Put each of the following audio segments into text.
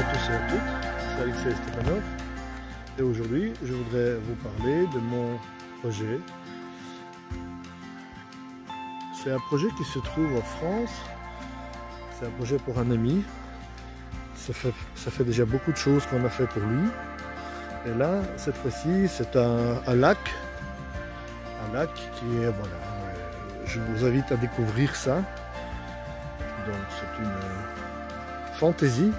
à toutes, c'est Alexei Stepanov et aujourd'hui je voudrais vous parler de mon projet. C'est un projet qui se trouve en France, c'est un projet pour un ami. Ça fait, ça fait déjà beaucoup de choses qu'on a fait pour lui. Et là, cette fois-ci, c'est un, un lac, un lac qui est, voilà, je vous invite à découvrir ça. Donc c'est une fantaisie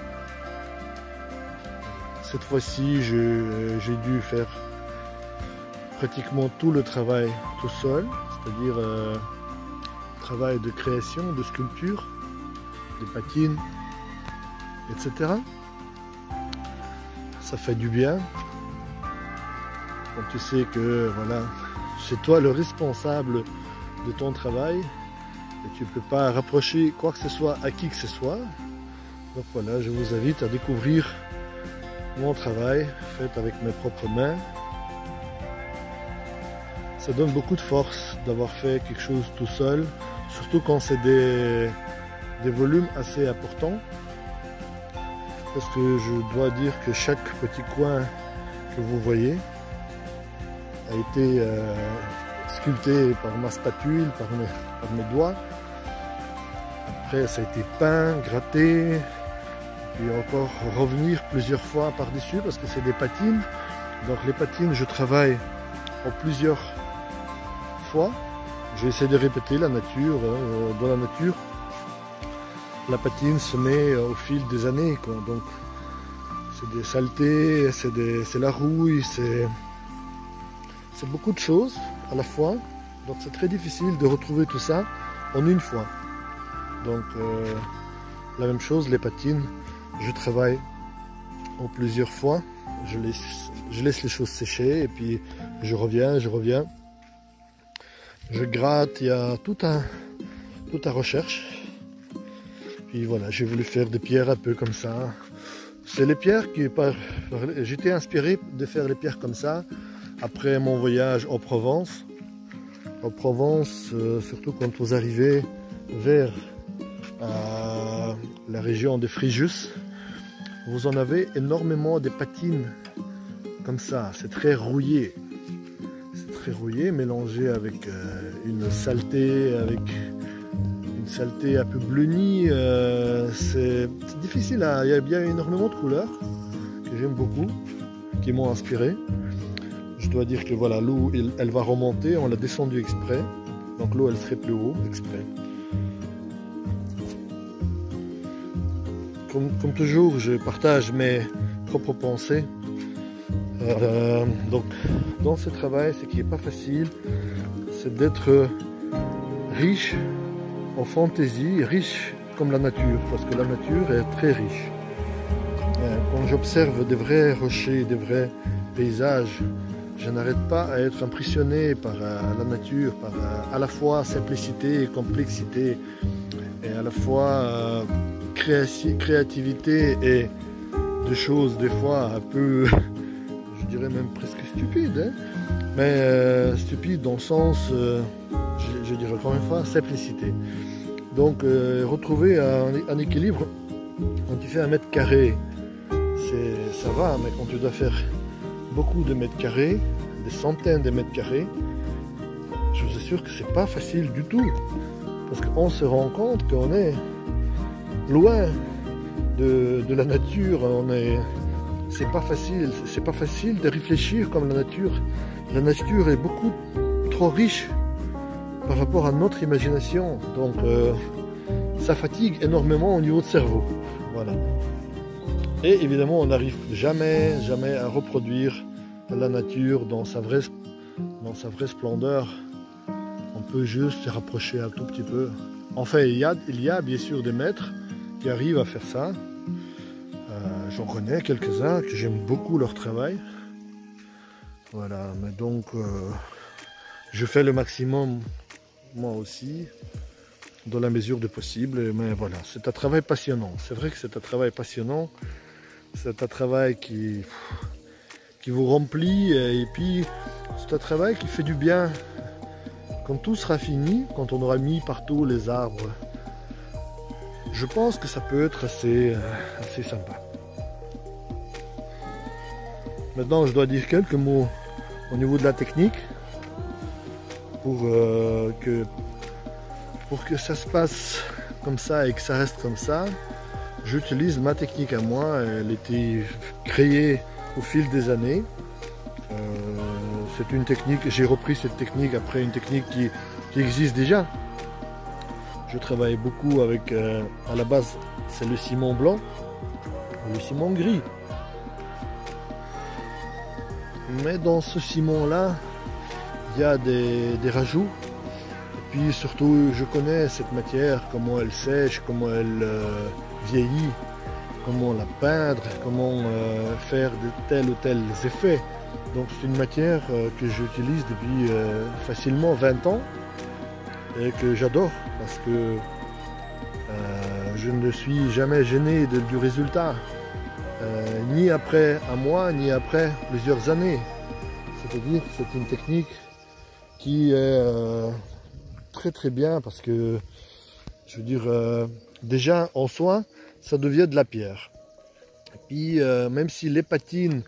cette fois-ci, j'ai dû faire pratiquement tout le travail tout seul, c'est-à-dire euh, travail de création, de sculpture, des patines, etc. Ça fait du bien. Quand tu sais que voilà, c'est toi le responsable de ton travail et tu ne peux pas rapprocher quoi que ce soit à qui que ce soit. Donc voilà, je vous invite à découvrir mon travail fait avec mes propres mains. Ça donne beaucoup de force d'avoir fait quelque chose tout seul, surtout quand c'est des, volumes assez importants. Parce que je dois dire que chaque petit coin que vous voyez a été euh, sculpté par ma spatule, par mes, par mes doigts. Après, ça a été peint, gratté, et encore revenir plusieurs fois par-dessus parce que c'est des patines. Donc les patines, je travaille en plusieurs fois. J'ai essayé de répéter la nature. Hein, dans la nature, la patine se met au fil des années. Donc c'est des saletés, c'est la rouille, c'est beaucoup de choses à la fois. Donc c'est très difficile de retrouver tout ça en une fois. Donc euh, la même chose, les patines, je travaille en plusieurs fois. Je laisse, les choses sécher et puis je reviens, je reviens. Je gratte, il y a toute un recherche. Puis voilà, j'ai voulu faire des pierres un peu comme ça. C'est les pierres qui, j'étais inspiré de faire les pierres comme ça après mon voyage en Provence. En Provence, euh, surtout quand vous arrivez vers euh, la région de Fréjus, vous en avez énormément des patines comme ça. C'est très rouillé. C'est très rouillé, mélangé avec euh, une saleté, avec une saleté un peu bleunie. Euh, c'est difficile. Il y a bien énormément de couleurs que j'aime beaucoup, qui m'ont inspiré. Je dois dire que voilà, l'eau, elle va remonter. On l'a descendu exprès. Donc l'eau, elle serait plus haut exprès. Comme, toujours, je partage mes propres pensées. Euh, donc, dans ce travail, ce qui n'est pas facile, c'est d'être riche en fantaisie, riche comme la nature, parce que la nature est très riche. Euh, quand j'observe des vrais rochers, des vrais paysages, je n'arrête pas à être impressionné par euh, la nature, par à la fois simplicité et complexité, et à la fois créativité et de choses des fois un peu, je dirais même presque stupides, hein. mais euh, stupides dans le sens, euh, je, dirais encore une fois, simplicité. Donc euh, retrouver un, équilibre quand tu fais un mètre carré, ça va, mais quand tu dois faire beaucoup de mètres carrés, des centaines de mètres carrés, je vous assure que c'est pas facile du tout. Parce qu'on se rend compte qu'on est loin de, la nature. On est, c'est pas facile. De réfléchir comme la nature. La nature est beaucoup trop riche par rapport à notre imagination. Donc, euh, ça fatigue énormément au niveau de cerveau. Voilà. Et évidemment, on n'arrive jamais, jamais à reproduire la nature dans sa vraie, splendeur. On peut juste se rapprocher un tout petit peu. Enfin, il il y a bien sûr des maîtres qui arrivent à faire ça. Euh, j'en connais quelques-uns que j'aime beaucoup leur travail. Voilà, mais donc euh, je fais le maximum moi aussi, dans la mesure de possible. Mais voilà, c'est un travail passionnant. C'est vrai que c'est un travail passionnant. C'est un travail qui, qui vous remplit et puis c'est un travail qui fait du bien. Quand tout sera fini, quand on aura mis partout les arbres, je pense que ça peut être assez, euh, assez sympa. Maintenant, je dois dire quelques mots au niveau de la technique pour, euh, que, pour que ça se passe comme ça et que ça reste comme ça. J'utilise ma technique à moi. Elle a été créée au fil des années. Euh, c'est une technique, j'ai repris cette technique après une technique qui, existe déjà. Je travaille beaucoup avec, euh, à la base, c'est le ciment blanc, le ciment gris. Mais dans ce ciment-là, il y a des, rajouts. Et puis surtout, je connais cette matière, comment elle sèche, comment elle euh, vieillit, comment la peindre, comment euh, faire de tels ou tels effets. Donc c'est une matière que j'utilise depuis facilement 20 ans et que j'adore parce que je ne suis jamais gêné du résultat. Euh, ni après un mois, ni après plusieurs années. C'est-à-dire que c'est une technique qui est euh, très très bien parce que, je veux dire, euh, déjà en soi, ça devient de la pierre. Et puis, même si les patines,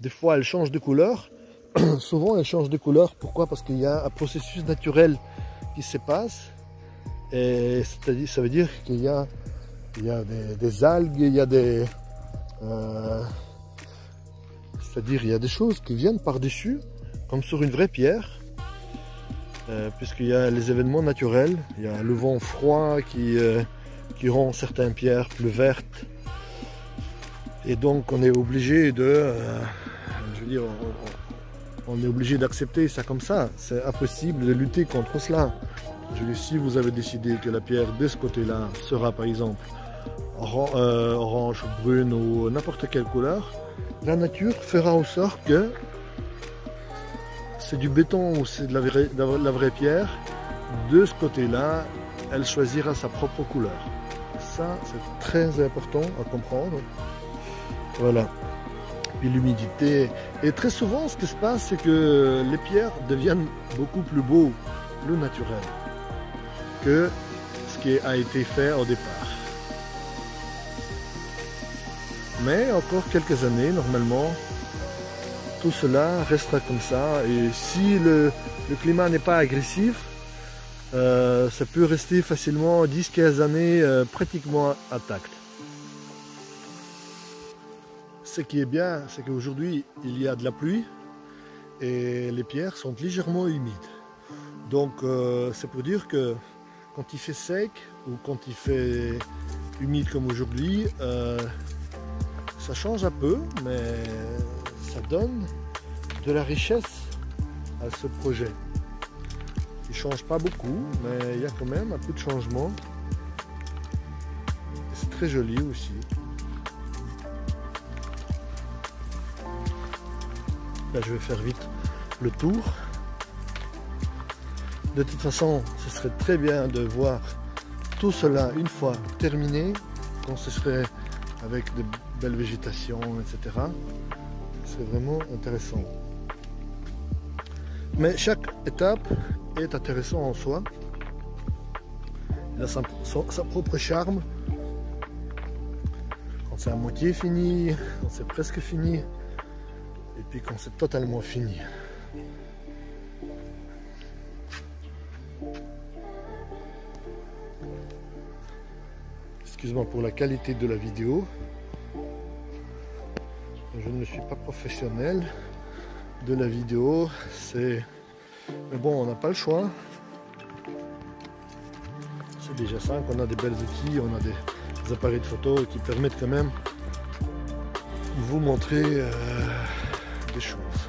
des fois, elles changent de couleur, souvent elles changent de couleur. Pourquoi? Parce qu'il y a un processus naturel qui se passe. Et c'est-à-dire, ça veut dire qu'il y a, il y a des algues, il y a des, euh, c'est-à-dire il y a des choses qui viennent par-dessus, comme sur une vraie pierre, euh, puisqu'il y a les événements naturels, il y a le vent froid qui, euh, qui rend certaines pierres plus vertes. Et donc on est obligé de... je veux dire, est obligé d'accepter ça comme ça. C'est impossible de lutter contre cela. Si vous avez décidé que la pierre de ce côté-là sera par exemple euh, orange, brune ou n'importe quelle couleur, la nature fera en sorte que c'est du béton ou c'est de la vraie pierre, de ce côté-là, elle choisira sa propre couleur. Ça, c'est très important à comprendre. Voilà. L'humidité. Et très souvent, ce qui se passe, c'est que les pierres deviennent beaucoup plus beaux, plus naturelles, que ce qui a été fait au départ. Mais encore quelques années, normalement, tout cela restera comme ça. Et si le, climat n'est pas agressif, euh, ça peut rester facilement 10-15 années euh, pratiquement intact. Ce qui est bien, c'est qu'aujourd'hui, il y a de la pluie et les pierres sont légèrement humides. Donc, euh, c'est pour dire que quand il fait sec ou quand il fait humide comme aujourd'hui, ça change un peu, mais ça donne de la richesse à ce projet. Il change pas beaucoup, mais il y a quand même un peu de changement. C'est très joli aussi. Là, je vais faire vite le tour. De toute façon, ce serait très bien de voir tout cela une fois terminé, quand ce serait avec de belles végétations, etc. C'est vraiment intéressant. Mais chaque étape est intéressante en soi. Il a sa, propre charme. Quand c'est à moitié fini, quand c'est presque fini, et puis quand c'est totalement fini. Excuse-moi pour la qualité de la vidéo. Je ne suis pas professionnel de la vidéo. C'est. Mais bon, on n'a pas le choix. C'est déjà ça qu'on a des belles outils, on a des, appareils de photo qui permettent quand même de vous montrer euh, des choses.